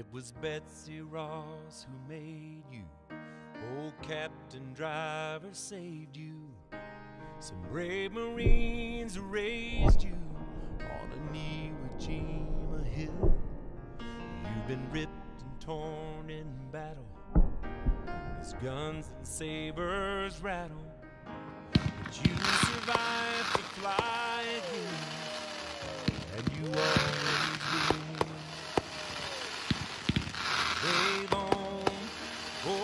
It was Betsy Ross who made you. Old Captain Driver saved you. Some brave Marines raised you on a Iwo Jima hill. You've been ripped and torn in battle as guns and sabers rattle. But you survived to fly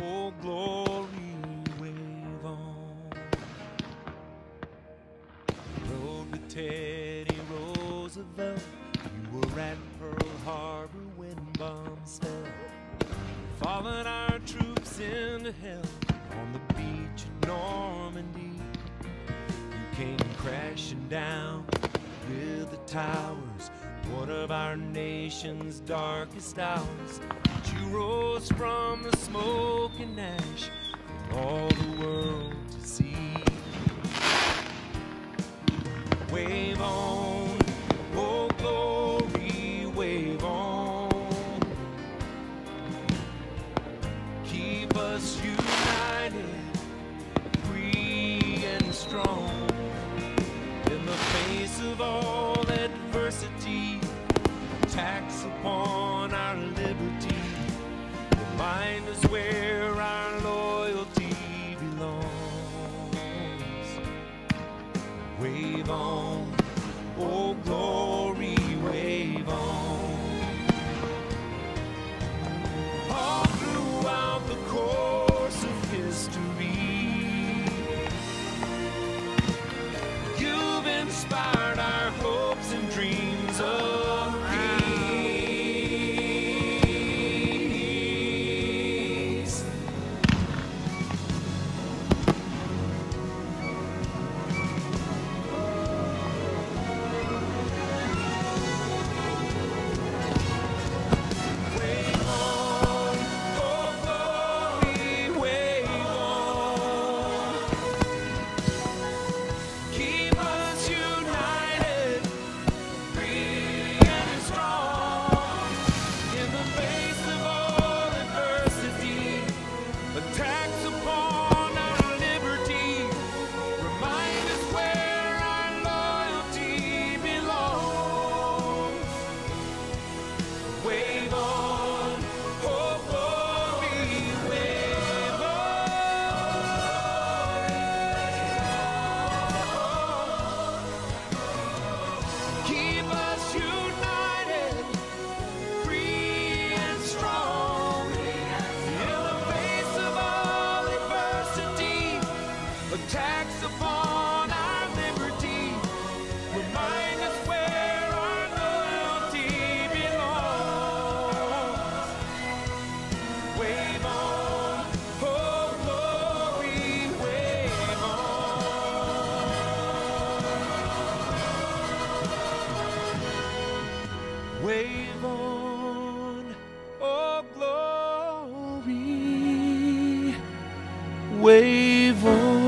oh glory, wave on. Rode with Teddy Roosevelt. You were at Pearl Harbor when bombs fell. Followed our troops into hell on the beach of Normandy. You came crashing down with the towers, one of our nation's darkest hours. But you rose from the smoke and ash for all the world Remind us where our loyalty belongs. Wave on, Wave on, oh glory, wave on.